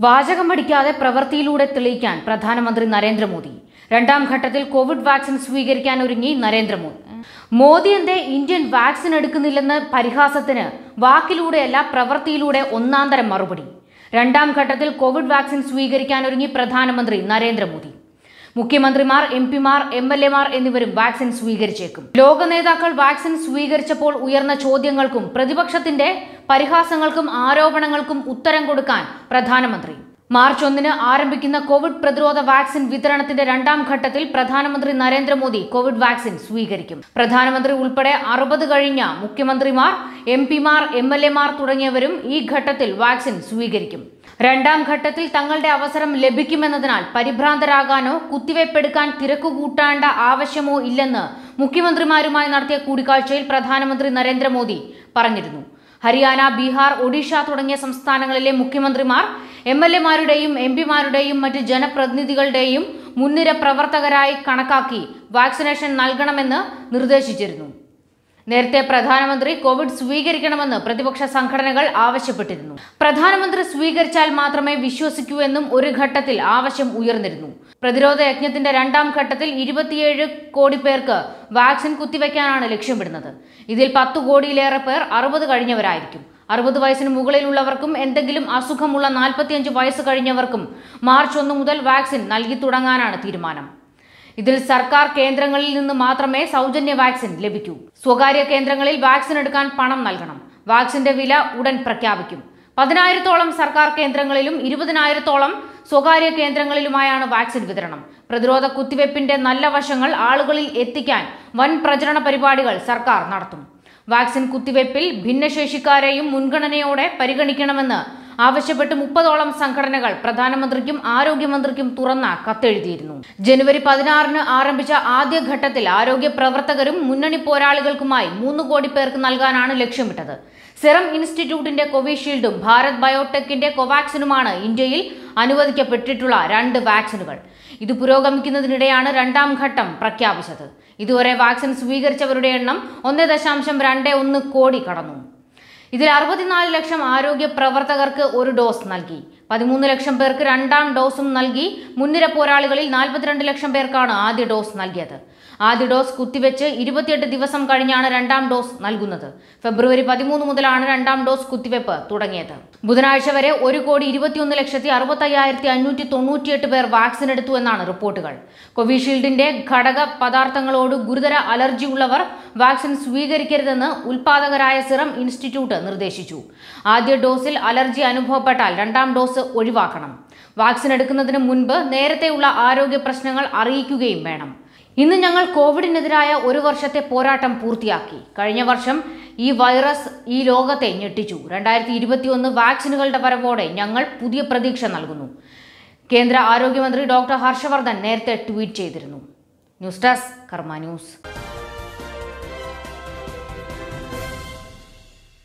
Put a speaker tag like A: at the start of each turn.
A: വാചകം പഠിക്കാതെ പ്രവൃത്തിയിലൂടെ തെളിയിക്കാൻ പ്രധാനമന്ത്രി നരേന്ദ്രമോദി. രണ്ടാം ഘട്ടത്തിൽ കോവിഡ് വാക്സിൻ സ്വീകരിക്കാൻ ഒരുങ്ങി നരേന്ദ്രമോദി. മോദി എന്തേ ഇന്ത്യൻ വാക്സിൻ എടുക്കുന്നില്ലെന്ന് പരിഹാസത്തിന് വാക്കിലൂടെയല്ല പ്രവൃത്തിയിലൂടെ ഒന്നാന്തരം മറുപടി. രണ്ടാം ഘട്ടത്തിൽ കോവിഡ് വാക്സിൻ സ്വീകരിക്കാൻ ഒരുങ്ങി പ്രധാനമന്ത്രി നരേന്ദ്രമോദി. മുഖ്യമന്ത്രിമാർ എം പിമാർ എം എൽ എമാർ എന്നിവരും വാക്സിൻ സ്വീകരിച്ചേക്കും. ലോക നേതാക്കൾ വാക്സിൻ സ്വീകരിച്ചപ്പോൾ ഉയർന്ന ചോദ്യങ്ങൾക്കും പ്രതിപക്ഷത്തിന്റെ പരിഹാസങ്ങൾക്കും ആരോപണങ്ങൾക്കും ഉത്തരം കൊടുക്കാൻ പ്രധാനമന്ത്രി. മാർച്ച് ഒന്നിന് ആരംഭിക്കുന്ന കോവിഡ് പ്രതിരോധ വാക്സിൻ വിതരണത്തിന്റെ രണ്ടാം ഘട്ടത്തിൽ പ്രധാനമന്ത്രി നരേന്ദ്രമോദി കോവിഡ് വാക്സിൻ സ്വീകരിക്കും. പ്രധാനമന്ത്രി ഉൾപ്പെടെ അറുപത് കഴിഞ്ഞ മുഖ്യമന്ത്രിമാർ എം പിമാർ എം എൽ എമാർ തുടങ്ങിയവരും ഈ ഘട്ടത്തിൽ വാക്സിൻ സ്വീകരിക്കും. രണ്ടാം ഘട്ടത്തിൽ തങ്ങളുടെ അവസരം ലഭിക്കുമെന്നതിനാൽ പരിഭ്രാന്തരാകാനോ കുത്തിവയ്പ്പെടുക്കാൻ തിരക്കുകൂട്ടേണ്ട ആവശ്യമോ ഇല്ലെന്ന് മുഖ്യമന്ത്രിമാരുമായി നടത്തിയ കൂടിക്കാഴ്ചയിൽ പ്രധാനമന്ത്രി നരേന്ദ്രമോദി പറഞ്ഞിരുന്നു. ഹരിയാന ബീഹാർ ഒഡീഷ തുടങ്ങിയ സംസ്ഥാനങ്ങളിലെ മുഖ്യമന്ത്രിമാർ എം എൽ എമാരുടെയും എം പിമാരുടെയും മറ്റ് ജനപ്രതിനിധികളുടെയും മുൻനിര പ്രവർത്തകരായി കണക്കാക്കി വാക്സിനേഷൻ നൽകണമെന്ന് നിർദ്ദേശിച്ചിരുന്നു. നേരത്തെ പ്രധാനമന്ത്രി കോവിഡ് സ്വീകരിക്കണമെന്ന് പ്രതിപക്ഷ സംഘടനകൾ ആവശ്യപ്പെട്ടിരുന്നു. പ്രധാനമന്ത്രി സ്വീകരിച്ചാൽ മാത്രമേ വിശ്വസിക്കൂ എന്നും ഒരു ഘട്ടത്തിൽ ആവശ്യം ഉയർന്നിരുന്നു. പ്രതിരോധ യജ്ഞത്തിന്റെ രണ്ടാം ഘട്ടത്തിൽ ഇരുപത്തിയേഴ് കോടി പേർക്ക് വാക്സിൻ കുത്തിവെക്കാനാണ് ലക്ഷ്യമിടുന്നത്. ഇതിൽ പത്ത് കോടിയിലേറെ പേർ അറുപത് കഴിഞ്ഞവരായിരിക്കും. അറുപത് വയസ്സിന് മുകളിലുള്ളവർക്കും എന്തെങ്കിലും അസുഖമുള്ള നാൽപ്പത്തിയഞ്ച് വയസ്സ് കഴിഞ്ഞവർക്കും മാർച്ച് ഒന്ന് മുതൽ വാക്സിൻ നൽകി തുടങ്ങാനാണ് തീരുമാനം. ഇതിൽ സർക്കാർ കേന്ദ്രങ്ങളിൽ നിന്ന് മാത്രമേ സൗജന്യ വാക്സിൻ ലഭിക്കൂ. സ്വകാര്യ കേന്ദ്രങ്ങളിൽ വാക്സിൻ എടുക്കാൻ പണം നൽകണം. വാക്സിന്റെ വില ഉടൻ പ്രഖ്യാപിക്കും. പതിനായിരത്തോളം സർക്കാർ കേന്ദ്രങ്ങളിലും ഇരുപതിനായിരത്തോളം സ്വകാര്യ കേന്ദ്രങ്ങളിലുമായാണ് വാക്സിൻ വിതരണം. പ്രതിരോധ കുത്തിവയ്പ്പിന്റെ നല്ല വശങ്ങൾ ആളുകളിൽ എത്തിക്കാൻ വൻ പ്രചരണ പരിപാടികൾ സർക്കാർ നടത്തും. വാക്സിൻ കുത്തിവയ്പ്പിൽ ഭിന്നശേഷിക്കാരെയും മുൻഗണനയോടെ പരിഗണിക്കണമെന്ന് ആവശ്യപ്പെട്ട് മുപ്പതോളം സംഘടനകൾ പ്രധാനമന്ത്രിക്കും ആരോഗ്യമന്ത്രിക്കും തുറന്ന കത്തെഴുതിയിരുന്നു. ജനുവരി പതിനാറിന് ആരംഭിച്ച ആദ്യഘട്ടത്തിൽ ആരോഗ്യ പ്രവർത്തകരും മുന്നണി പോരാളികൾക്കുമായി മൂന്ന് കോടി പേർക്ക് നൽകാനാണ് ലക്ഷ്യമിട്ടത്. സെറം ഇൻസ്റ്റിറ്റ്യൂട്ടിന്റെ കോവിഷീൽഡും ഭാരത് ബയോടെക്കിന്റെ കോവാക്സിനുമാണ് ഇന്ത്യയിൽ അനുവദിക്കപ്പെട്ടിട്ടുള്ള രണ്ട് വാക്സിനുകൾ. ഇത് പുരോഗമിക്കുന്നതിനിടെയാണ് രണ്ടാം ഘട്ടം പ്രഖ്യാപിച്ചത്. ഇതുവരെ വാക്സിൻ സ്വീകരിച്ചവരുടെ എണ്ണം ഒന്ന് ദശാംശം രണ്ട് ഒന്ന് കോടി കടന്നു. ഇതിൽ അറുപത്തിനാല് ലക്ഷം ആരോഗ്യ പ്രവർത്തകർക്ക് ഒരു ഡോസ് നൽകി. പതിമൂന്ന് ലക്ഷം പേർക്ക് രണ്ടാം ഡോസും നൽകി. മുൻനിര പോരാളികളിൽ നാൽപ്പത്തിരണ്ട് ലക്ഷം പേർക്കാണ് ആദ്യ ഡോസ് നൽകിയത്. ആദ്യ ഡോസ് കുത്തിവെച്ച് ഇരുപത്തിയെട്ട് ദിവസം കഴിഞ്ഞാണ് രണ്ടാം ഡോസ് നൽകുന്നത്. ഫെബ്രുവരി പതിമൂന്ന് മുതലാണ് രണ്ടാം ഡോസ് കുത്തിവെപ്പ് തുടങ്ങിയത്. ബുധനാഴ്ച വരെ ഒരു കോടി ഇരുപത്തിയൊന്ന് ലക്ഷത്തി അറുപത്തയ്യായിരത്തി അഞ്ഞൂറ്റി തൊണ്ണൂറ്റിയെട്ട് പേർ വാക്സിൻ എടുത്തു എന്നാണ് റിപ്പോർട്ടുകൾ. കോവിഷീൽഡിന്റെ ഘടക പദാർത്ഥങ്ങളോട് ഗുരുതര അലർജി ഉള്ളവർ വാക്സിൻ സ്വീകരിക്കരുതെന്ന് ഉൽപാദകരായ സിറം ഇൻസ്റ്റിറ്റ്യൂട്ട് നിർദ്ദേശിച്ചു. ആദ്യ ഡോസിൽ അലർജി അനുഭവപ്പെട്ടാൽ രണ്ടാം ഡോസ് ഒഴിവാക്കണം. വാക്സിൻ എടുക്കുന്നതിന് മുൻപ് നേരത്തെയുള്ള ആരോഗ്യ പ്രശ്നങ്ങൾ അറിയിക്കുകയും വേണം. ഇന്ന് ഞങ്ങൾ കോവിഡിനെതിരായ ഒരു വർഷത്തെ പോരാട്ടം പൂർത്തിയാക്കി. കഴിഞ്ഞ വർഷം ഈ വൈറസ് ഈ ലോകത്തെ ഞെട്ടിച്ചു. രണ്ടായിരത്തി ഇരുപത്തിയൊന്ന് വാക്സിനുകളുടെ വരവോടെ ഞങ്ങൾ പുതിയ പ്രതീക്ഷ നൽകുന്നു. കേന്ദ്ര ആരോഗ്യമന്ത്രി ഡോക്ടർ ഹർഷവർദ്ധൻ നേരത്തെ ട്വീറ്റ് ചെയ്തിരുന്നു. News desk Karma news.